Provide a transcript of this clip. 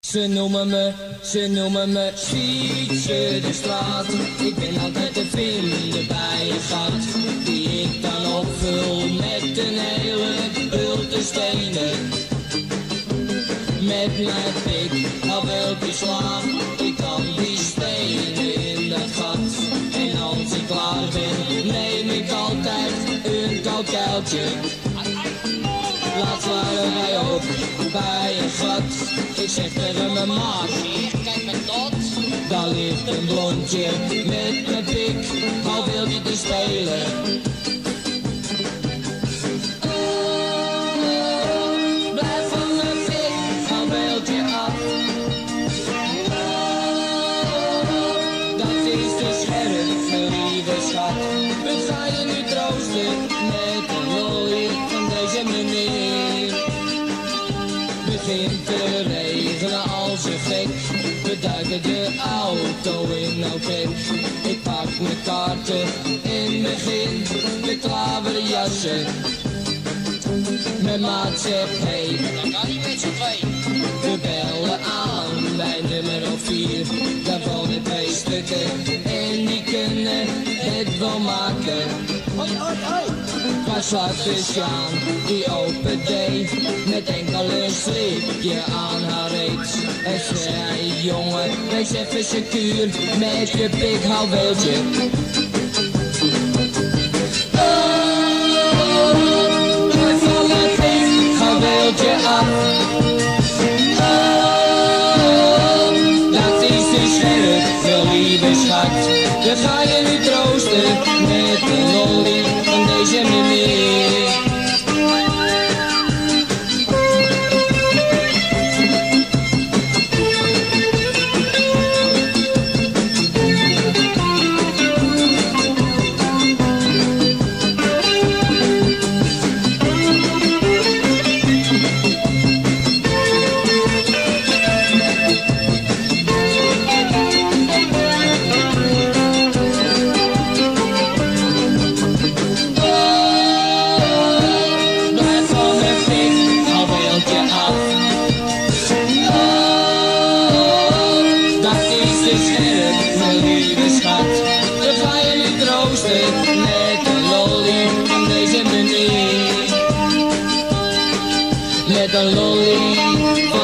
Ze noemen me, ze noemen me Sietse de straat. Ik ben altijd te vinden bij een gat. Die ik dan opvul met een hele bulte stenen. Met mijn pik, al welke slag. Ik kan die stenen in dat gat. En als ik klaar ben, neem ik altijd een koud kuiltje. Laat waren wij op bij. Ik tegen mijn maat, kijk met dat. Daar ligt een blondje met mijn pik, al wil spelen. Je af. Dat is te troosten met een lolly van deze meneer. Ik pak mijn kaarten en begin de klaverjassen. Mijn maat zegt hey, dan kan niet met z'n twee. We bellen aan bij nummer 4. Daar wonen twee stukken en die kunnen het wel maken. Hoi, hoi, hoi naar is Sjaan, die open opende met enkele slipje aan haar reet. En zei, jongen, wees even secuur met je pikhouweeltje. Oh, nooit van het pikhouweeltje af. Oh, dat is een scherp, veel lieve schat. let the lonely